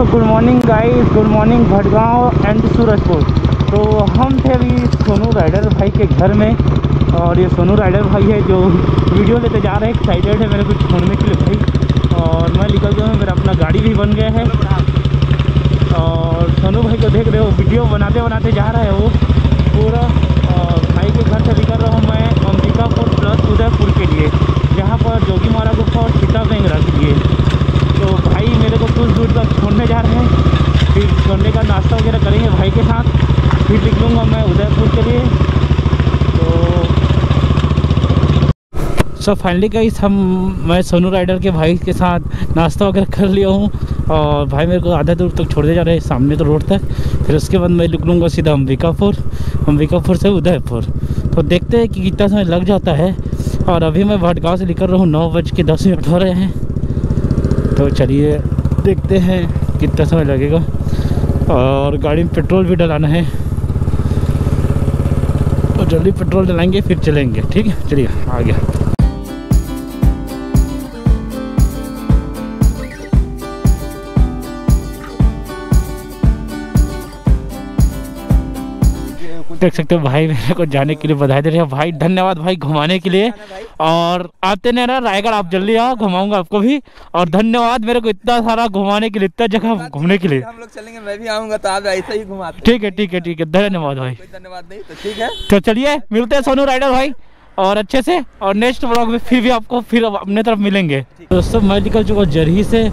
तो good morning guys good morning Bhatgaon and Surajpur तो हम थे अभी सोनू राइडर भाई के घर में, और ये सोनू राइडर भाई है जो वीडियो लेते जा रहे हैं एक्साइटेड है मेरे को छोड़ने के लिए भाई। और मैं निकल गया हूँ, मेरा अपना गाड़ी भी बन गया है। और सोनू भाई को देख रहे हो, वीडियो बनाते बनाते जा रहा है वो पूरा। भाई के घर से निकल रहा हूँ मैं अंबिकापुर प्लस उदयपुर के लिए, जहाँ पर जोगी मारा गुफा और सीता बेंगरा के लिए मेरे को कुछ दूर तक छोड़ने जा रहे हैं। फिर छोड़ने का नाश्ता वगैरह करेंगे भाई के साथ। फिर निकलूँगा मैं उदयपुर के लिए। तो सो फाइनली गई हम, मैं सोनू राइडर के भाई के साथ नाश्ता वगैरह कर लिया हूँ। और भाई मेरे को आधा दूर तक छोड़ते जा रहे हैं, सामने तो रोड तक। फिर उसके बाद मैं निकलूँगा सीधा अंबिकापुर। अंबिकापुर से उदयपुर। तो देखते हैं कि कितना समय लग जाता है। और अभी मैं भटगांव से निकल रहा हूँ नौ बज के दस मिनट हो रहे हैं। तो चलिए देखते हैं कितना समय लगेगा। और गाड़ी में पेट्रोल भी डलाना है। तो जल्दी पेट्रोल डलाएँगे, फिर चलेंगे, ठीक है? चलिए आ गया देख सकते हो, भाई मेरे को जाने के लिए बधाई दे रहे हैं। भाई, धन्यवाद भाई, घुमाने के लिए। और आते नहीं ना रायगढ़ आप जल्दी आओ घुमाऊँगा आपको भी। और धन्यवाद मेरे को इतना सारा घुमाने के लिए इतना जगह घूमने के लिए। हम लोग चलेंगे मैं भी आऊँगा तो आप ऐसे ही घुमाते। ठीक है ठीक है ठीक है धन्यवाद भाई। धन्यवाद नहीं तो ठीक है। तो चलिए मिलते हैं सोनू राइडर भाई। और अच्छे से और नेक्स्ट ब्लॉग में फिर भी आपको फिर अपने तरफ़ मिलेंगे। दोस्तों मैं निकल चुका हूँ जरही से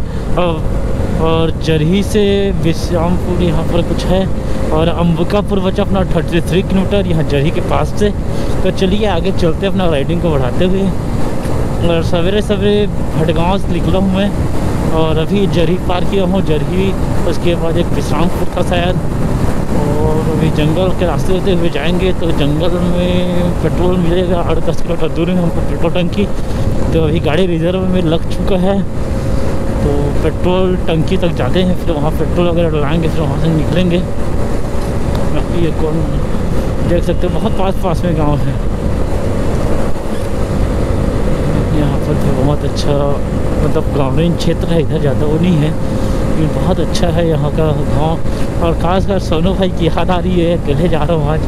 और, जरही से विश्रामपुर यहाँ पर कुछ है और अंबिकापुर बचा अपना थर्टी थ्री किलोमीटर यहाँ जरही के पास से। तो चलिए आगे चलते अपना राइडिंग को बढ़ाते हुए। और सवेरे सवेरे भटगांव से निकला हूँ मैं और अभी जरही पार किया हूँ। जरही उसके बाद एक विश्रामपुर था शायद। और अभी जंगल के रास्ते होते हुए जाएँगे तो जंगल में पेट्रोल मिलेगा। आठ दस किलोमीटर दूर में हमको पेट्रोल टंकी। तो अभी गाड़ी रिज़र्व में लग चुका है। पेट्रोल टंकी तक जाते हैं, फिर वहाँ पेट्रोल वगैरह डलाएँगे फिर वहाँ से निकलेंगे। बाकी ये कौन देख सकते हो, बहुत पास पास में गाँव है। यहाँ पर भी बहुत अच्छा मतलब ग्रामीण क्षेत्र है, इधर ज़्यादा वो नहीं है, लेकिन बहुत अच्छा है यहाँ का गाँव। और खासकर सोनू भाई की याद आ रही है, अकेले जा रहा हूँ आज।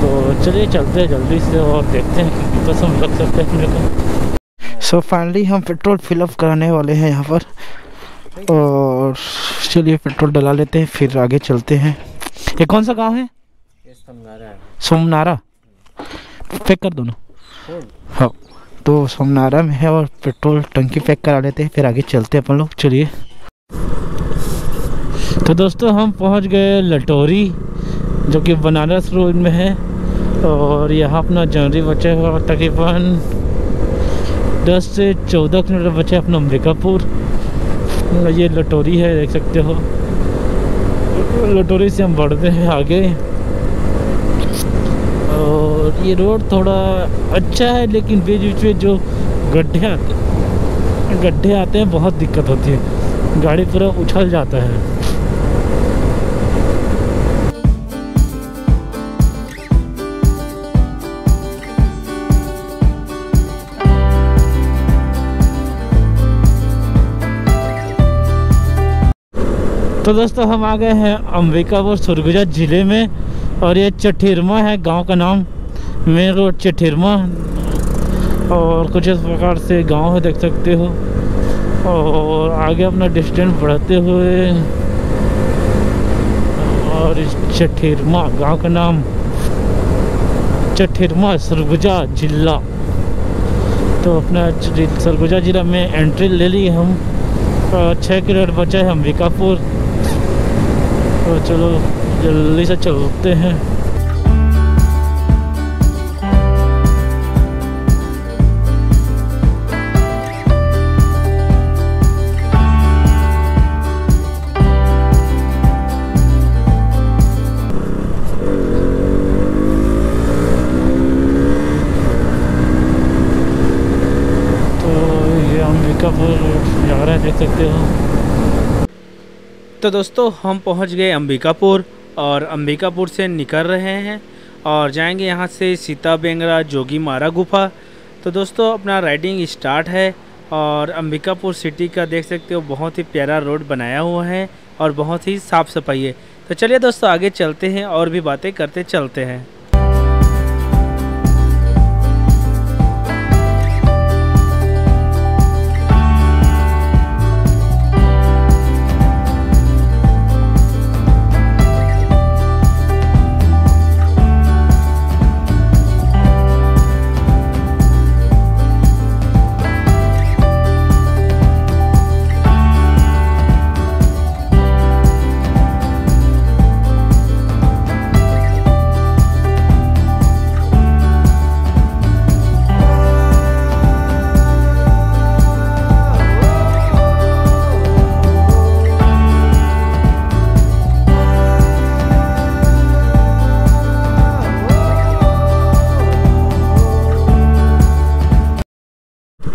तो चलिए, चलते हैं जल्दी से और देखते हैं कि समय लग सकते हैं अपने को। सो फाइनली हम पेट्रोल फिलअप कराने वाले हैं यहाँ पर। और चलिए पेट्रोल डला लेते हैं फिर आगे चलते हैं। ये कौन सा गाँव है? सोमनारा पैक कर दो ना। हाँ। तो सोमनारा में है और पेट्रोल टंकी पैक करा लेते हैं फिर आगे चलते हैं अपन लोग। चलिए। तो दोस्तों हम पहुँच गए लटोरी जो कि बनारस रोड में है। और यहाँ अपना जनवरी बचे हुआ तकरीबन 10 से 14 किलोमीटर बचे अपना अम्बिकापुर ये लटोरी है, देख सकते हो। लटोरी से हम बढ़ते हैं आगे। और ये रोड थोड़ा अच्छा है, लेकिन बीच बीच में जो गड्ढे आते गड्ढे आते हैं, बहुत दिक्कत होती है। गाड़ी पूरा उछल जाता है। तो दोस्तों हम आ गए हैं अंबिकापुर सरगुजा ज़िले में और ये चठिरमा है, गाँव का नाम। Main road Chathirma. और कुछ इस प्रकार से गाँव है, देख सकते हो। और आगे अपना डिस्टेंस बढ़ाते हुए और इस चठिरमा, गाँव का नाम चठिरमा सरगुजा जिला। तो अपना सरगुजा ज़िला में एंट्री ले ली हम। छः किलोमीटर बचा है अंबिकापुर। तो चलो, जल्दी से चलते हैं। तो ये अंबिकापुर जा रहे हैं, देख सकते हो। तो दोस्तों, हम पहुँच गए अंबिकापुर और अंबिकापुर से निकल रहे हैं और जाएँगे यहाँ से सीता बेंगरा जोगी मारा गुफा। तो दोस्तों, अपना राइडिंग स्टार्ट है और अंबिकापुर सिटी का देख सकते हो, बहुत ही प्यारा रोड बनाया हुआ है और बहुत ही साफ़ सफ़ाई है। तो चलिए दोस्तों, आगे चलते हैं और भी बातें करते चलते हैं।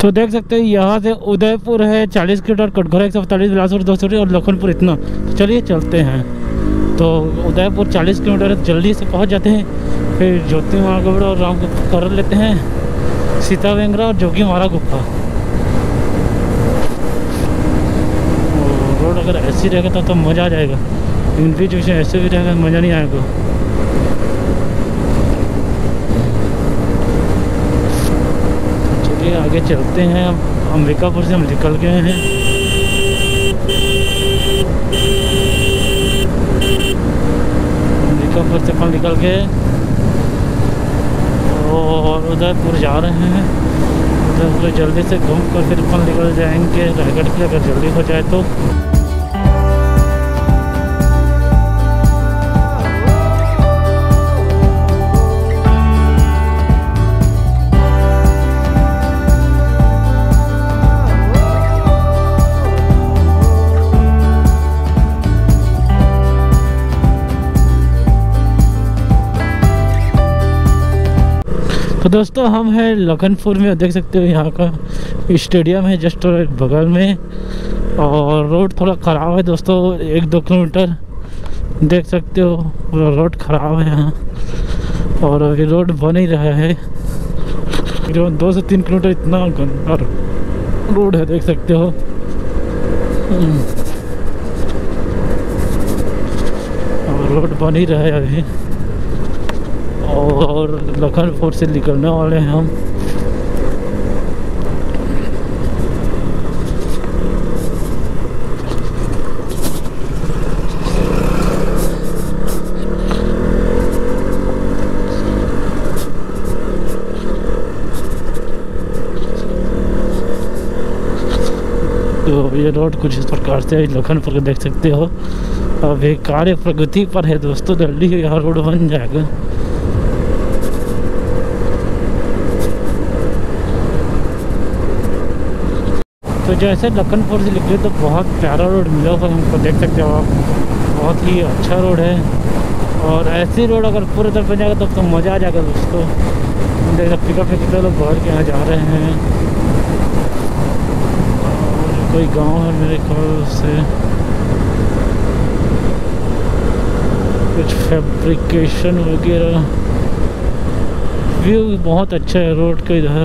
तो देख सकते हैं, यहाँ से उदयपुर है, चालीस किलोमीटर, कटघरा एक सौ पैंतालीस, बिलासपुर दो सौ और लखनपुर इतना। तो चलिए चलते हैं। तो उदयपुर चालीस किलोमीटर जल्दी से पहुँच जाते हैं, फिर ज्योति महागढ़ और राम कर लेते हैं, सीता वेंगरा और जोगी मारा गुफा रोड अगर ऐसी रहेगा तब तो मज़ा आ जाएगा। इन बीच ऐसे भी रहेगा, मज़ा नहीं आएगा चलिए आगे चलते हैं। अब अंबिकापुर से हम निकल गए हैं। अम्बिकापुर से अपन निकल गए। और उदयपुर जा रहे हैं। उदयपुर जल्दी से घूम कर फिर अपन निकल जाएँगे। रायगढ़ के अगर जल्दी हो जाए तो। तो दोस्तों, हम हैं लखनपुर में देख सकते हो यहाँ का स्टेडियम है जस्ट बगल में। और रोड थोड़ा ख़राब है दोस्तों, एक दो किलोमीटर, देख सकते हो रोड ख़राब है यहाँ। और अभी रोड बन ही रहा है। जो दो से तीन किलोमीटर इतना गंदा रोड है, देख सकते हो। और रोड बन ही रहा है अभी। और लखनपुर से निकलने वाले हैं हम। तो ये रोड कुछ इस प्रकार से लखनपुर के देख सकते हो। अब अभी कार्य प्रगति पर है दोस्तों, जल्दी यहाँ रोड बन जाएगा। तो जैसे लखनपुर से निकले तो बहुत प्यारा रोड मिला हुआ हमको, देख सकते हो आप। बहुत ही अच्छा रोड है। और ऐसी रोड अगर पूरे तरफ़ जाएगा तब तो मज़ा आ जाएगा दोस्तों। देखो पिकअप पे कितने लोग बाहर के यहाँ जा रहे हैं। और कोई गाँव है मेरे ख्याल से। कुछ फैब्रिकेशन वगैरह। व्यू बहुत अच्छा है रोड के इधर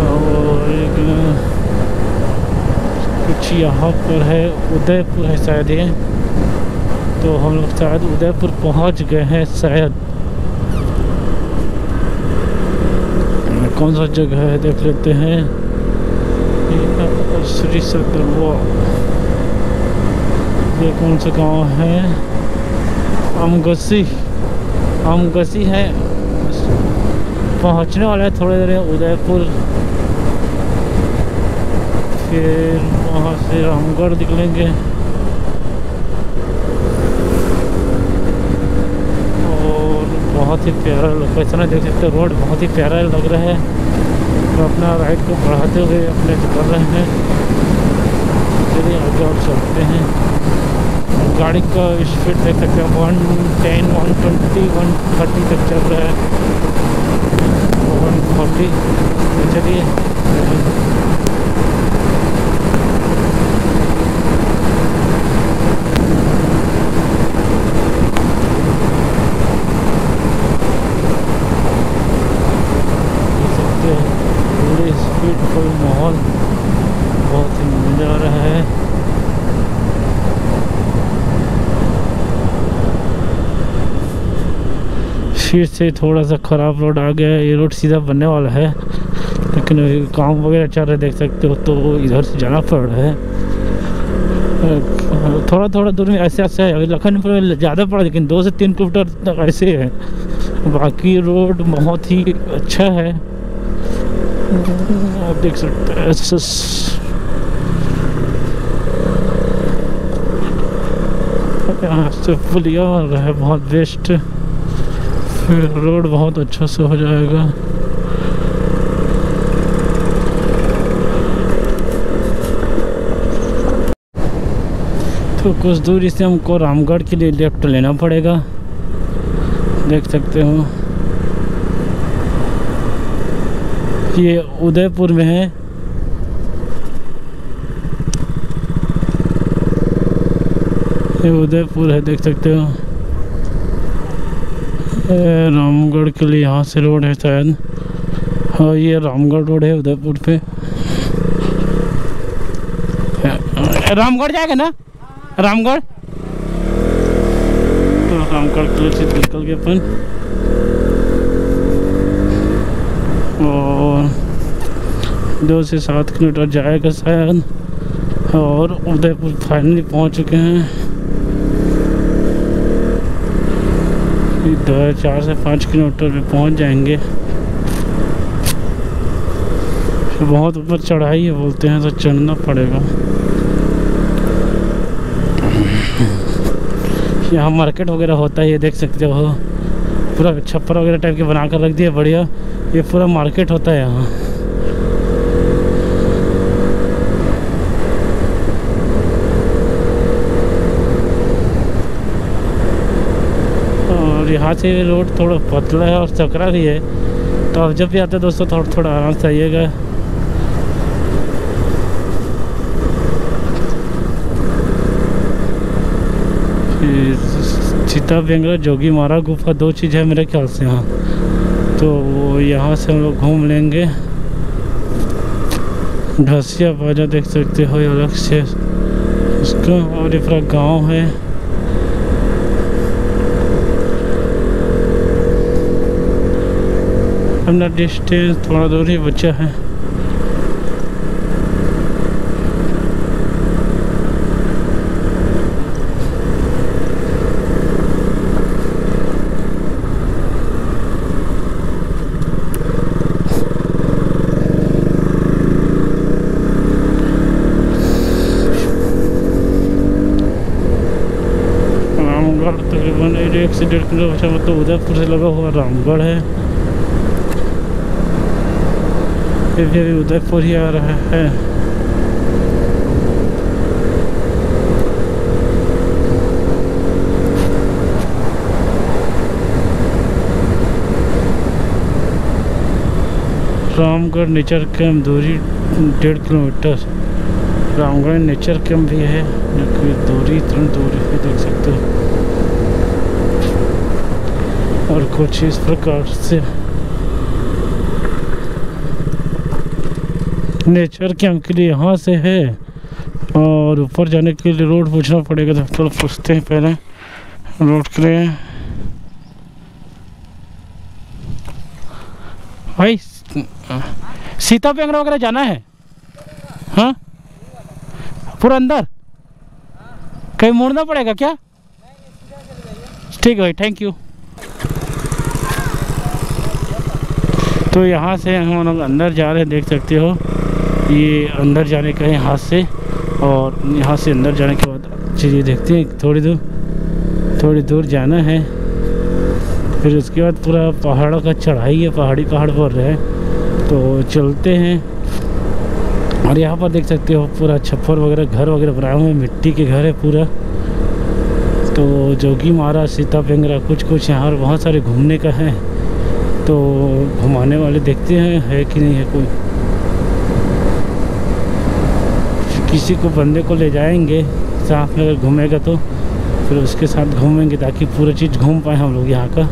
और एक कुछ यहाँ पर है, उदयपुर है शायद ये। तो हम लोग शायद उदयपुर पहुँच गए हैं शायद। कौन सा जगह है, देख लेते हैं। श्री सदरवा ये कौन सा गाँव है? अमगसी अमगसी है। पहुँचने वाला है थोड़ी देर उदयपुर। फिर वहाँ से रामगढ़ निकलेंगे। और बहुत ही प्यारा लोकेशन है देख सकते रोड बहुत ही प्यारा लग रहा है। तो अपना राइड को बढ़ाते हुए अपने कर रहे हैं। चलिए आगे और चलते हैं। गाड़ी का स्पीड देख सकते हैं one ten one twenty one thirty तक चल रहा है। वन फोर्टी चलिए देख सकते रहा है फिर से थोड़ा सा ख़राब रोड आ गया है। ये रोड सीधा बनने वाला है। लेकिन काम वगैरह चल रहा है, देख सकते हो तो इधर से जाना पड़ रहा है। थोड़ा थोड़ा दूर में ऐसे ऐसे है। लखनपुर में ज़्यादा पड़ा, लेकिन दो से तीन किलोमीटर तक ऐसे है। बाकी रोड बहुत ही अच्छा है। आप देख सकते हैं यहाँ से पुलिया है, बहुत बेस्ट फिर रोड बहुत अच्छा से हो जाएगा। तो कुछ दूर से हमको रामगढ़ के लिए लेफ़्ट लेना पड़ेगा। देख सकते हो। ये उदयपुर में है। ये उदयपुर है, देख सकते हो। रामगढ़ के लिए यहाँ से रोड है शायद। हाँ ये रामगढ़ रोड है उदयपुर पे। रामगढ़ जाएगा ना? रामगढ़? तो रामगढ़ के लिए से निकल गए अपन। और दो से सात किलोमीटर जाएगा शायद। और उदयपुर फाइनली पहुँच चुके हैं। इधर चार से पाँच किलोमीटर पे पहुँच जाएँगे। तो बहुत ऊपर चढ़ाई है बोलते हैं तो चढ़ना पड़ेगा। यहाँ मार्केट वगैरह होता है, ये देख सकते हो। पूरा छप्पर वगैरह टाइप के बना कर रख दिया बढ़िया। ये पूरा मार्केट होता है यहाँ और यहाँ से रोड थोड़ा पतला है और सकरा भी है। तो आप जब भी आते हैं दोस्तों, थोड़ा थोड़ा आराम से आइएगा। सीता बेंगरा जोगी मारा गुफा, दो चीज़ है मेरे ख्याल से यहाँ तो यहाँ से हम लोग घूम लेंगे। ढसिया बाजा देख सकते हो, अलग से। इसका और ये पूरा गाँव है। अपना डिस्टेंस थोड़ा दूर ही बचा है। तकरीबन एक से डेढ़ किलोमीटर मतलब उदयपुर से लगा हुआ रामगढ़ है। ये भी अभी उदयपुर ही आ रहा है। रामगढ़ नेचर कैंप, दूरी डेढ़ किलोमीटर। रामगढ़ नेचर कैंप भी है, जो कि दूरी इतनी दूरी है देख सकते हो। और कुछ इस प्रकार से नेचर के लिए यहाँ से है और ऊपर जाने के लिए रोड पूछना पड़ेगा तो चलो पूछते हैं पहले रोड के लिए। भाई, सीता पेंगरा वगैरह जाना है? हाँ? पूरा अंदर? कहीं मोड़ना पड़ेगा क्या? ठीक है भाई थैंक यू तो यहाँ से हम लोग अंदर जा रहे हैं, देख सकते हो। ये अंदर जाने का है यहाँ से और यहाँ से अंदर जाने के बाद चलिए देखते हैं, थोड़ी दूर थोड़ी दूर जाना है। फिर उसके बाद पूरा पहाड़ों का चढ़ाई है, पहाड़ी पहाड़ पर रहे। तो चलते हैं। और यहाँ पर देख सकते हो पूरा छप्पर वगैरह, घर वगैरह बनाए हुए हैं, मिट्टी के घर है पूरा। तो जोगी मारा सीता पेंगरा, कुछ कुछ यहाँ और बहुत सारे घूमने का है। तो घुमाने वाले देखते हैं, है कि नहीं, है कोई? किसी को बंदे को ले जाएँगे, साथ में अगर घूमेगा तो फिर उसके साथ घूमेंगे ताकि पूरा चीज़ घूम पाए हम लोग यहाँ का।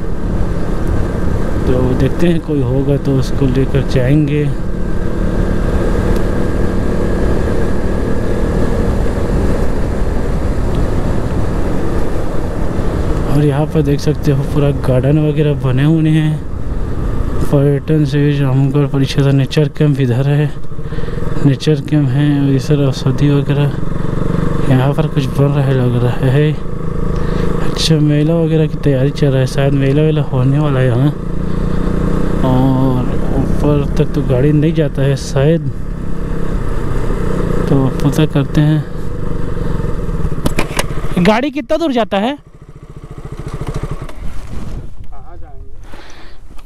तो देखते हैं कोई होगा तो उसको लेकर जाएँगे। और यहाँ पर देख सकते हो पूरा गार्डन वगैरह बने हुए हैं। पर्यटन से जामगढ़ परिषद नेचर कैंप इधर है। नेचर कैंप है और इधर औषधि वगैरह। यहाँ पर कुछ बन रहा है लग रहा है। अच्छा मेला वगैरह की तैयारी चल रहा है। शायद मेला वेला होने वाला है यहाँ और ऊपर तक तो गाड़ी नहीं जाता है शायद। तो पता करते हैं। गाड़ी कितना दूर जाता है?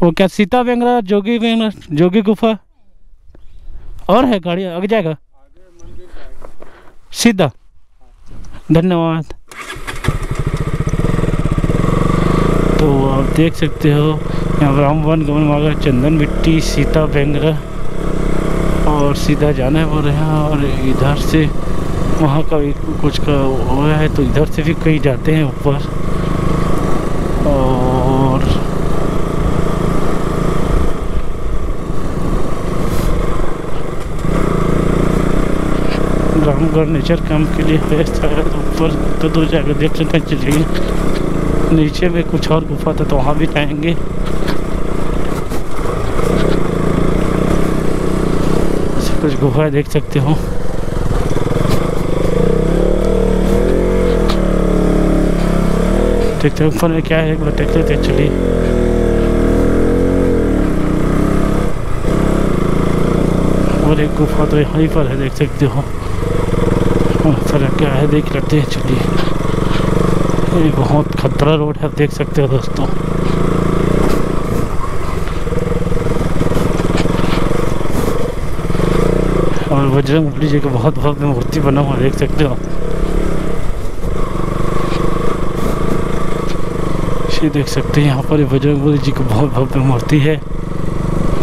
वो क्या सीता बेंगरा जोगी बेंगरा जोगी गुफा? और है गाड़ी आगे जाएगा। सीधा। धन्यवाद। तो आप देख सकते हो, यहाँ रामवन गमन मार्ग चंदन मिट्टी, सीता बेंगरा, और सीधा जाना है रहे हैं, और इधर से वहाँ का भी कुछ का हो रहा है तो इधर से भी कहीं जाते हैं ऊपर और रामगढ़ नेचर कैंप के लिए है ऊपर तो दूर जाकर देख सकते हैं चलिए नीचे में कुछ और गुफा था तो वहाँ भी जाएँगे। कुछ गुफा देख सकते हो। देखते हो ऊपर में क्या है एक बार देख लेते हैं, चलिए। और एक गुफा तो यहीं पर है, देख सकते हो। ऊपर क्या है, देख लेते हैं, चलिए। ये बहुत खतरा रोड है देख सकते हो दोस्तों। और बजरंग जी का बहुत भव्य मूर्ति बना हुआ देख सकते हो। देख सकते हैं, यहाँ पर बजरंग जी की बहुत भव्य मूर्ति है।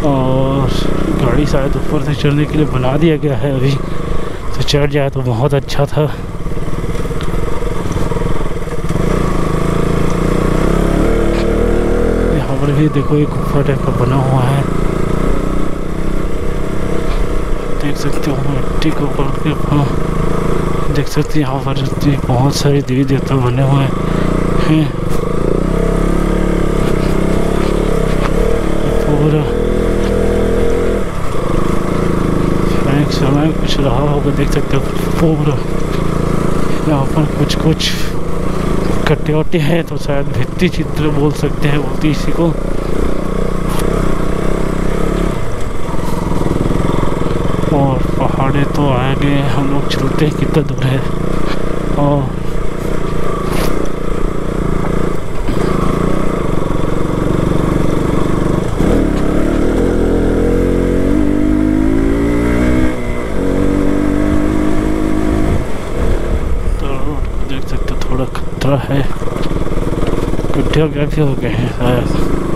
और गाड़ी शायद ऊपर से चढ़ने के लिए बना दिया गया है अभी। तो चढ़ जाए तो बहुत अच्छा था। यहाँ पर भी देखो एक गुफा टाइप का बना हुआ है। देख सकते हो मिट्टी के ऊपर के देख सकते हैं यहाँ पर बहुत सारे देवी देवता बने हुए हैं। पूरा एक समय कुछ रहा होगा, देख सकते हो, पूरा। यहाँ पर कुछ कुछ कट्टे वट्टे हैं तो शायद भित्ति चित्र बोल सकते हैं बोलती इसी को। और पहाड़े तो आगे हम लोग चलते हैं, कितना दूर है। और सकते हो। भी हो गए हैं शायद।